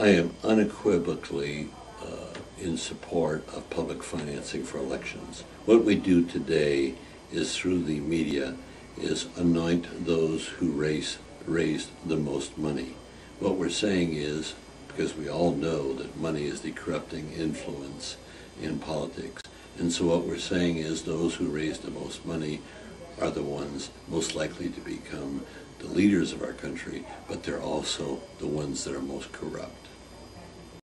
I am unequivocally uh, in support of public financing for elections. What we do today is through the media is anoint those who raise, raised the most money. What we're saying is, because we all know that money is the corrupting influence in politics, and so what we're saying is those who raise the most money are the ones most likely to become the leaders of our country, but they're also the ones that are most corrupt.